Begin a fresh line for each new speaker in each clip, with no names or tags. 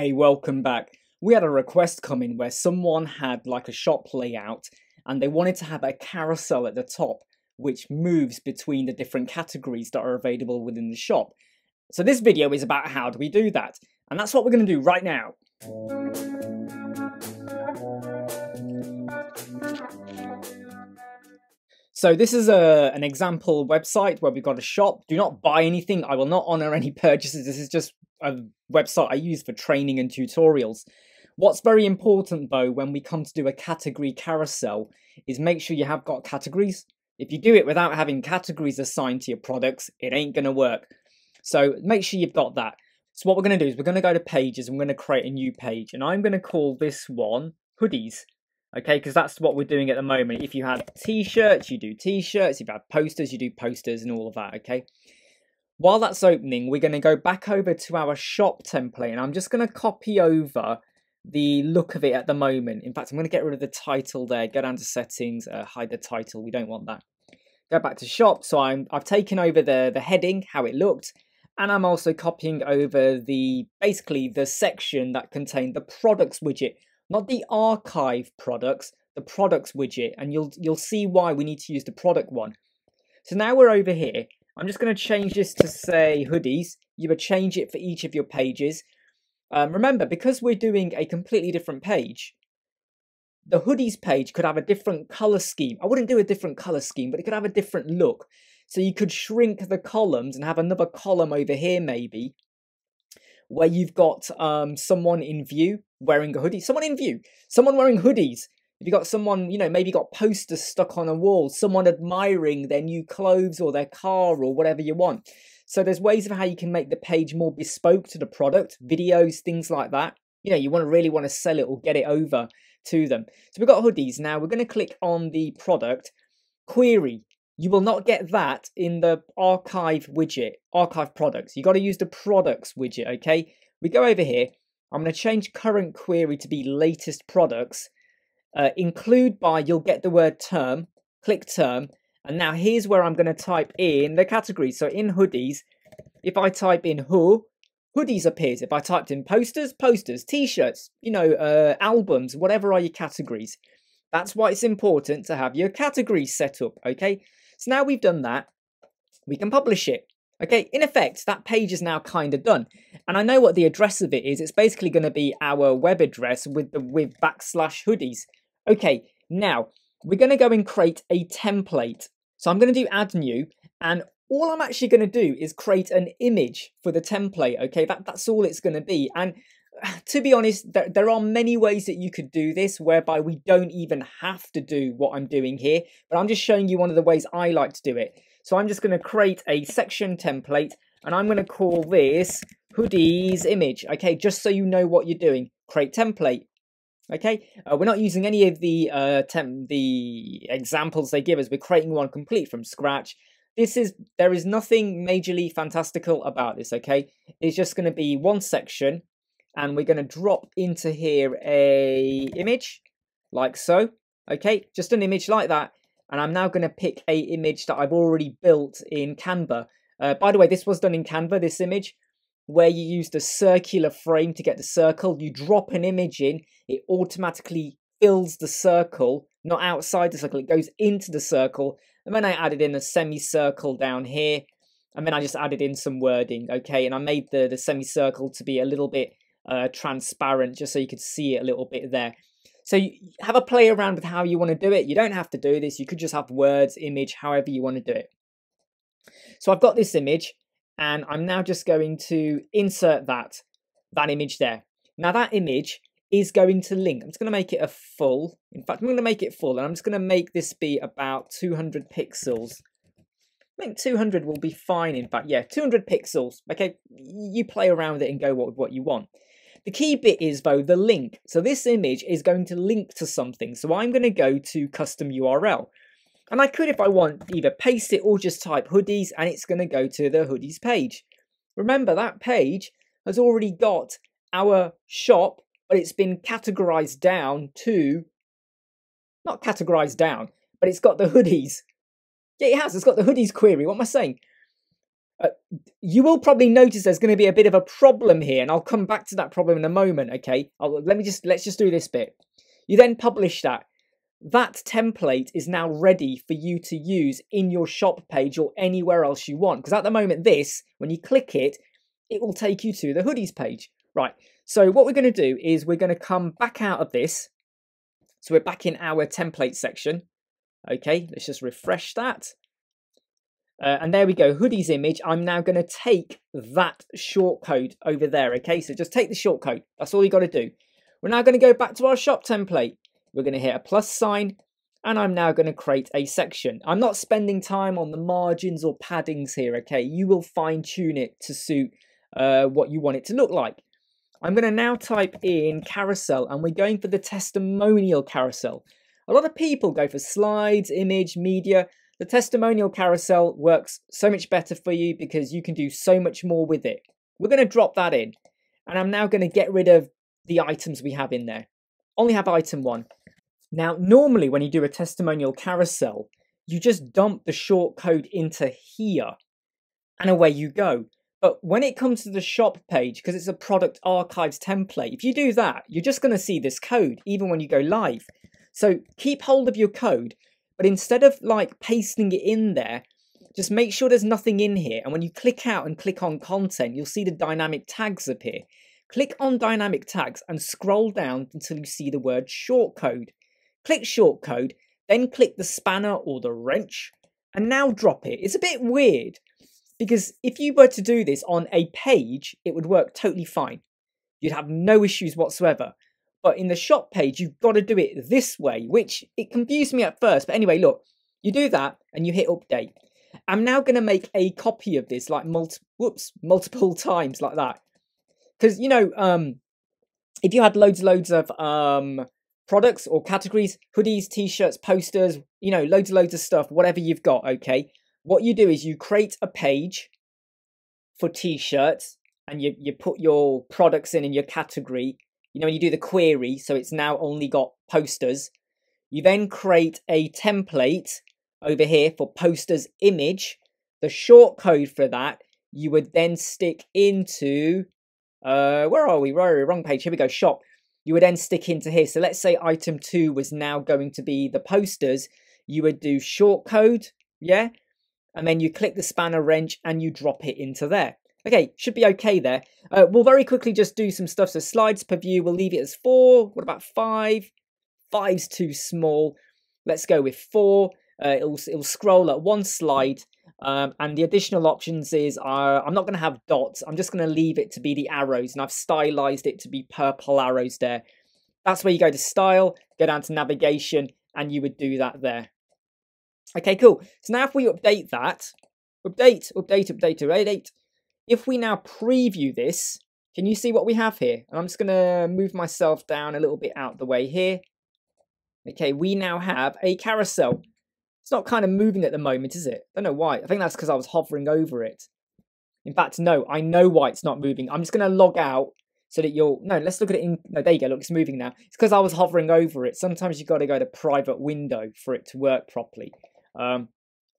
Hey, welcome back. We had a request come in where someone had like a shop layout and they wanted to have a carousel at the top which moves between the different categories that are available within the shop. So this video is about how do we do that. And that's what we're going to do right now. So this is a, an example website where we've got a shop. Do not buy anything. I will not honor any purchases. This is just a website I use for training and tutorials. What's very important though when we come to do a category carousel is make sure you have got categories. If you do it without having categories assigned to your products, it ain't going to work. So make sure you've got that. So what we're going to do is we're going to go to pages and we're going to create a new page. And I'm going to call this one hoodies okay because that's what we're doing at the moment if you had t-shirts you do t-shirts if you had posters you do posters and all of that okay while that's opening we're going to go back over to our shop template and i'm just going to copy over the look of it at the moment in fact i'm going to get rid of the title there go down to settings uh, hide the title we don't want that go back to shop so i'm i've taken over the the heading how it looked and i'm also copying over the basically the section that contained the products widget not the archive products, the products widget, and you'll you'll see why we need to use the product one. So now we're over here. I'm just going to change this to say hoodies. You would change it for each of your pages. Um, remember, because we're doing a completely different page, the hoodies page could have a different color scheme. I wouldn't do a different color scheme, but it could have a different look. So you could shrink the columns and have another column over here maybe where you've got um, someone in view wearing a hoodie, someone in view, someone wearing hoodies. If you've got someone, you know, maybe got posters stuck on a wall, someone admiring their new clothes or their car or whatever you want. So there's ways of how you can make the page more bespoke to the product, videos, things like that. You know, you want to really want to sell it or get it over to them. So we've got hoodies now. We're going to click on the product query. You will not get that in the archive widget, archive products. You got to use the products widget, okay? We go over here. I'm going to change current query to be latest products. Uh, include by, you'll get the word term. Click term. And now here's where I'm going to type in the category. So in hoodies, if I type in who, hoodies appears. If I typed in posters, posters, t-shirts, you know, uh, albums, whatever are your categories. That's why it's important to have your categories set up, okay? So now we've done that, we can publish it. Okay, in effect, that page is now kind of done. And I know what the address of it is. It's basically going to be our web address with the with backslash hoodies. Okay, now we're going to go and create a template. So I'm going to do add new and all I'm actually going to do is create an image for the template. Okay, that, that's all it's going to be. And to be honest, there, there are many ways that you could do this whereby we don't even have to do what I'm doing here, but I'm just showing you one of the ways I like to do it. So I'm just going to create a section template and I'm going to call this hoodies image, okay, just so you know what you're doing. Create template, okay? Uh, we're not using any of the uh, the examples they give us. We're creating one complete from scratch. This is, there is nothing majorly fantastical about this, okay? It's just going to be one section and we're going to drop into here a image like so okay just an image like that and I'm now going to pick a image that I've already built in Canva uh, by the way this was done in Canva this image where you use the circular frame to get the circle you drop an image in it automatically fills the circle not outside the circle it goes into the circle and then I added in a semicircle down here and then I just added in some wording okay and I made the the semicircle to be a little bit uh, transparent just so you could see it a little bit there. So you have a play around with how you want to do it. You don't have to do this. You could just have words, image, however you want to do it. So I've got this image and I'm now just going to insert that, that image there. Now that image is going to link. I'm just going to make it a full. In fact, I'm going to make it full and I'm just going to make this be about 200 pixels. I think 200 will be fine, in fact. Yeah, 200 pixels. Okay, you play around with it and go with what you want. The key bit is though the link. So this image is going to link to something. So I'm going to go to custom URL. And I could, if I want, either paste it or just type hoodies and it's going to go to the hoodies page. Remember that page has already got our shop, but it's been categorized down to, not categorized down, but it's got the hoodies. Yeah, it has. It's got the hoodies query. What am I saying? uh, you will probably notice there's going to be a bit of a problem here, and I'll come back to that problem in a moment. Okay, I'll, let me just let's just do this bit. You then publish that. That template is now ready for you to use in your shop page or anywhere else you want. Because at the moment, this when you click it, it will take you to the hoodies page. Right. So what we're going to do is we're going to come back out of this. So we're back in our template section. Okay, let's just refresh that. Uh, and there we go, hoodies image. I'm now going to take that shortcode over there. Okay, so just take the shortcode. That's all you got to do. We're now going to go back to our shop template. We're going to hit a plus sign and I'm now going to create a section. I'm not spending time on the margins or paddings here, okay? You will fine tune it to suit uh, what you want it to look like. I'm going to now type in carousel and we're going for the testimonial carousel. A lot of people go for slides, image, media. The testimonial carousel works so much better for you because you can do so much more with it. We're going to drop that in. And I'm now going to get rid of the items we have in there. Only have item one. Now, normally when you do a testimonial carousel, you just dump the short code into here and away you go. But when it comes to the shop page, because it's a product archives template, if you do that, you're just going to see this code even when you go live. So keep hold of your code but instead of like pasting it in there, just make sure there's nothing in here. And when you click out and click on content, you'll see the dynamic tags appear. Click on dynamic tags and scroll down until you see the word shortcode. Click shortcode, then click the spanner or the wrench, and now drop it. It's a bit weird because if you were to do this on a page, it would work totally fine. You'd have no issues whatsoever. But in the shop page, you've got to do it this way, which it confused me at first. But anyway, look, you do that and you hit update. I'm now going to make a copy of this like multi whoops, multiple times like that. Because, you know, um, if you had loads loads of um, products or categories, hoodies, t-shirts, posters, you know, loads and loads of stuff, whatever you've got, okay? What you do is you create a page for t-shirts and you, you put your products in in your category you know, when you do the query, so it's now only got posters, you then create a template over here for posters image. The short code for that you would then stick into, uh, where are we? Where are we? Wrong page. Here we go. Shop. You would then stick into here. So let's say item two was now going to be the posters. You would do short code, yeah? And then you click the spanner wrench and you drop it into there. Okay, should be okay there. Uh, we'll very quickly just do some stuff. So slides per view, we'll leave it as four. What about five? Five's too small. Let's go with four. Uh, it'll, it'll scroll at one slide. Um, and the additional options is uh, I'm not going to have dots. I'm just going to leave it to be the arrows. And I've stylized it to be purple arrows there. That's where you go to style, go down to navigation, and you would do that there. Okay, cool. So now if we update that, update, update, update, update, if we now preview this, can you see what we have here? And I'm just going to move myself down a little bit out the way here. Okay, we now have a carousel. It's not kind of moving at the moment, is it? I don't know why. I think that's because I was hovering over it. In fact, no, I know why it's not moving. I'm just going to log out so that you'll... No, let's look at it in... No, there you go. Look, it's moving now. It's because I was hovering over it. Sometimes you've got to go to private window for it to work properly. Um,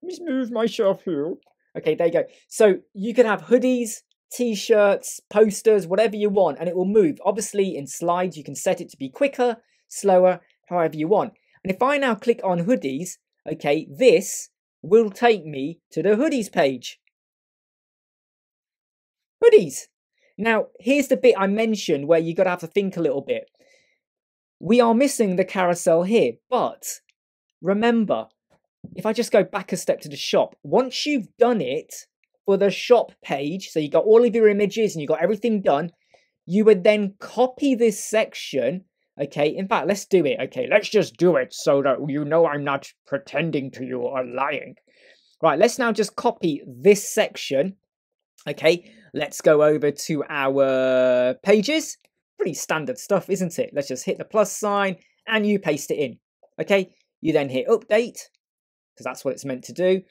let me just move myself here. Okay, there you go. So you can have hoodies, t-shirts, posters, whatever you want, and it will move. Obviously, in slides, you can set it to be quicker, slower, however you want. And if I now click on hoodies, okay, this will take me to the hoodies page. Hoodies. Now, here's the bit I mentioned where you've got to have to think a little bit. We are missing the carousel here, but remember, if I just go back a step to the shop, once you've done it for the shop page, so you got all of your images and you got everything done, you would then copy this section. Okay, in fact, let's do it. Okay, let's just do it so that you know I'm not pretending to you or lying. Right, let's now just copy this section. Okay, let's go over to our pages. Pretty standard stuff, isn't it? Let's just hit the plus sign and you paste it in. Okay, you then hit update because that's what it's meant to do.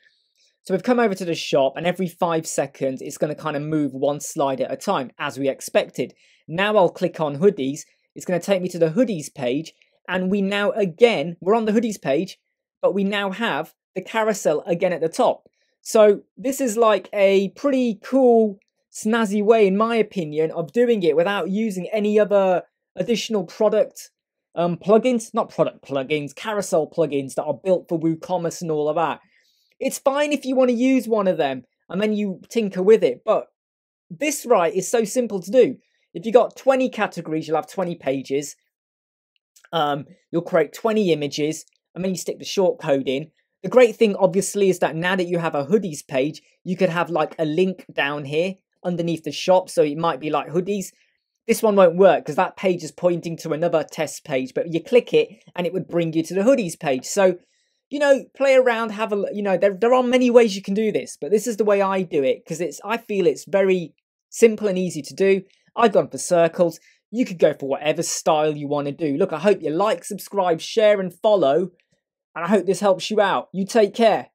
So we've come over to the shop and every five seconds it's going to kind of move one slide at a time as we expected. Now I'll click on hoodies. It's going to take me to the hoodies page and we now again, we're on the hoodies page, but we now have the carousel again at the top. So this is like a pretty cool, snazzy way, in my opinion, of doing it without using any other additional product um, plugins, not product plugins, carousel plugins that are built for WooCommerce and all of that. It's fine if you want to use one of them and then you tinker with it, but this right is so simple to do. If you got 20 categories, you'll have 20 pages. Um, you'll create 20 images and then you stick the short code in. The great thing, obviously, is that now that you have a hoodies page, you could have like a link down here underneath the shop. So it might be like hoodies. This one won't work because that page is pointing to another test page, but you click it and it would bring you to the hoodies page. So, you know, play around, have a, you know, there, there are many ways you can do this, but this is the way I do it because it's, I feel it's very simple and easy to do. I've gone for circles. You could go for whatever style you want to do. Look, I hope you like, subscribe, share, and follow. And I hope this helps you out. You take care.